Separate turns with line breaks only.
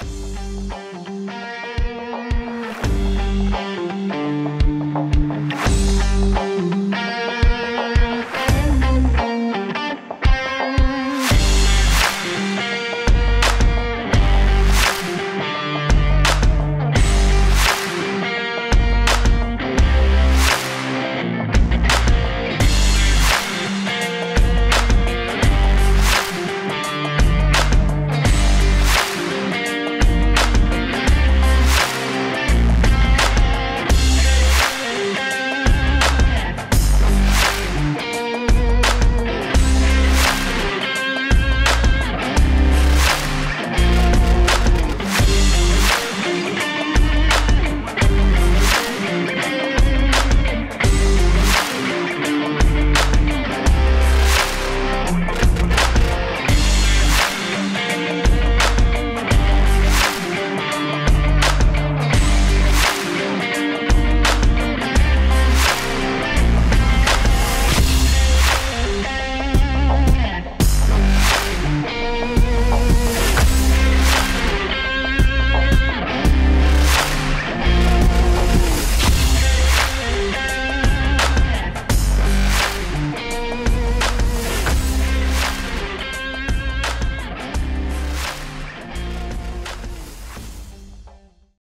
Bye.